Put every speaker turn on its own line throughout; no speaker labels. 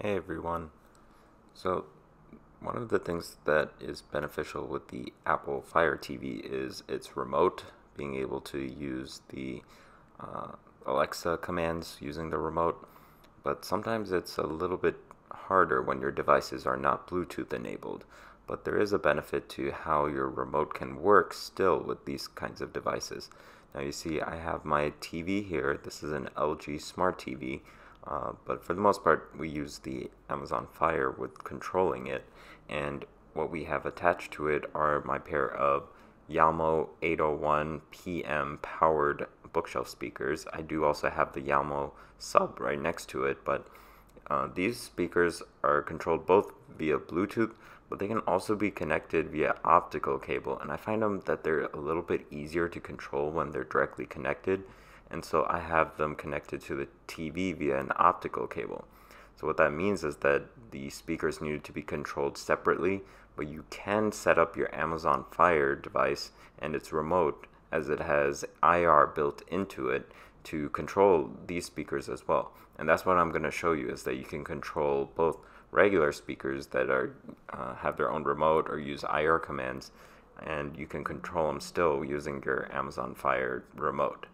Hey everyone. So, one of the things that is beneficial with the Apple Fire TV is its remote, being able to use the uh, Alexa commands using the remote. But sometimes it's a little bit harder when your devices are not Bluetooth enabled. But there is a benefit to how your remote can work still with these kinds of devices. Now, you see, I have my TV here. This is an LG Smart TV uh, but for the most part, we use the Amazon Fire with controlling it. And what we have attached to it are my pair of Jamo 801 PM powered bookshelf speakers. I do also have the Jamo sub right next to it, but uh, these speakers are controlled both via Bluetooth, but they can also be connected via optical cable. And I find them that they're a little bit easier to control when they're directly connected and so I have them connected to the TV via an optical cable. So what that means is that the speakers need to be controlled separately, but you can set up your Amazon Fire device and its remote as it has IR built into it to control these speakers as well. And that's what I'm going to show you is that you can control both regular speakers that are uh, have their own remote or use IR commands and you can control them still using your Amazon Fire remote.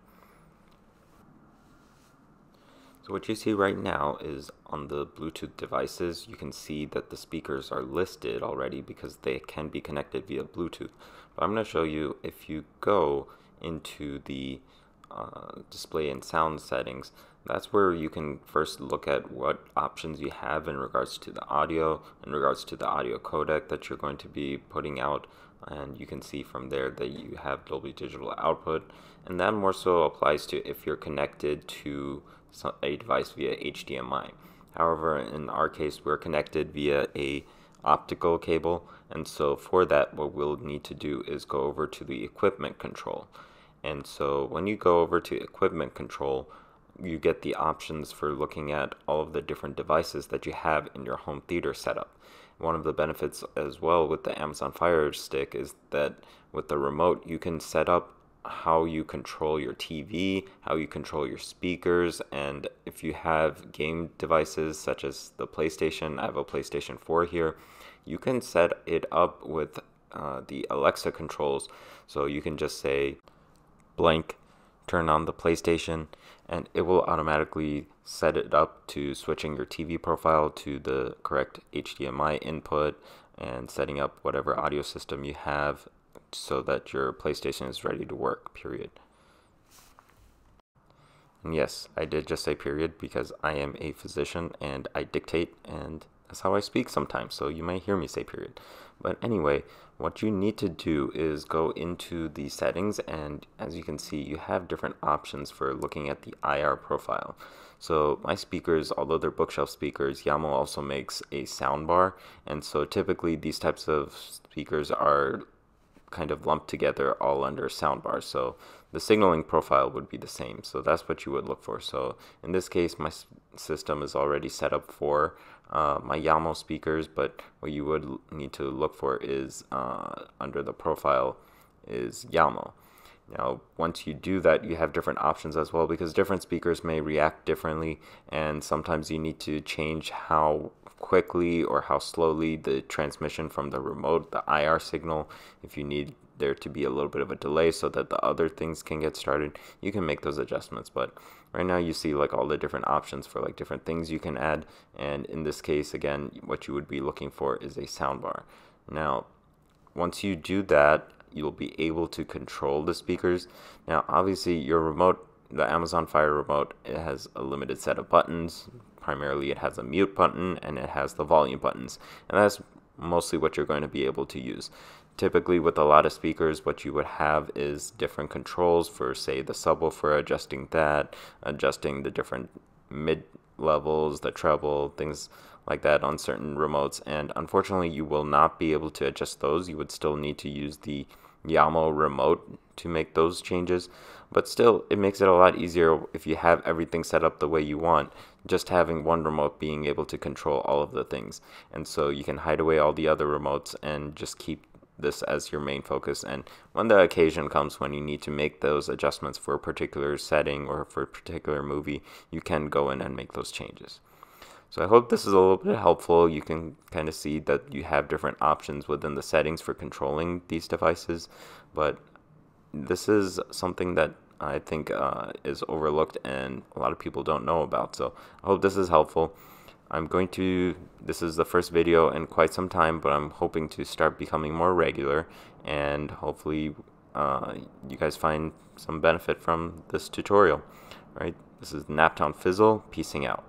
So what you see right now is on the Bluetooth devices, you can see that the speakers are listed already because they can be connected via Bluetooth. But I'm going to show you if you go into the uh, display and sound settings, that's where you can first look at what options you have in regards to the audio, in regards to the audio codec that you're going to be putting out. And you can see from there that you have Dolby Digital output. And that more so applies to if you're connected to a device via HDMI. However, in our case, we're connected via a optical cable, and so for that, what we'll need to do is go over to the equipment control. And so when you go over to equipment control, you get the options for looking at all of the different devices that you have in your home theater setup. One of the benefits as well with the Amazon Fire Stick is that with the remote, you can set up how you control your TV, how you control your speakers, and if you have game devices such as the PlayStation, I have a PlayStation 4 here, you can set it up with uh, the Alexa controls. So you can just say blank, turn on the PlayStation, and it will automatically set it up to switching your TV profile to the correct HDMI input and setting up whatever audio system you have so that your PlayStation is ready to work, period. And yes, I did just say period because I am a physician and I dictate and that's how I speak sometimes, so you might hear me say period. But anyway, what you need to do is go into the settings and as you can see, you have different options for looking at the IR profile. So my speakers, although they're bookshelf speakers, Jamo also makes a soundbar and so typically these types of speakers are kind of lumped together all under soundbar. So the signaling profile would be the same. So that's what you would look for. So in this case, my system is already set up for uh, my Jamo speakers, but what you would need to look for is uh, under the profile is Jamo. Now, once you do that, you have different options as well because different speakers may react differently, and sometimes you need to change how quickly or how slowly the transmission from the remote, the IR signal, if you need there to be a little bit of a delay so that the other things can get started, you can make those adjustments. But right now you see like all the different options for like different things you can add. And in this case, again, what you would be looking for is a soundbar. Now, once you do that, you'll be able to control the speakers. Now, obviously your remote, the Amazon Fire remote, it has a limited set of buttons, primarily it has a mute button and it has the volume buttons. And that's mostly what you're going to be able to use. Typically with a lot of speakers, what you would have is different controls for say the subwoofer, adjusting that, adjusting the different mid levels, the treble, things like that on certain remotes. And unfortunately, you will not be able to adjust those. You would still need to use the Jamo remote to make those changes. But still, it makes it a lot easier if you have everything set up the way you want. Just having one remote being able to control all of the things. And so you can hide away all the other remotes and just keep this as your main focus. And when the occasion comes when you need to make those adjustments for a particular setting or for a particular movie, you can go in and make those changes. So I hope this is a little bit helpful. You can kind of see that you have different options within the settings for controlling these devices, but this is something that I think uh, is overlooked and a lot of people don't know about. So I hope this is helpful. I'm going to, this is the first video in quite some time, but I'm hoping to start becoming more regular and hopefully uh, you guys find some benefit from this tutorial. Right? This is Naptown Fizzle, peacing out.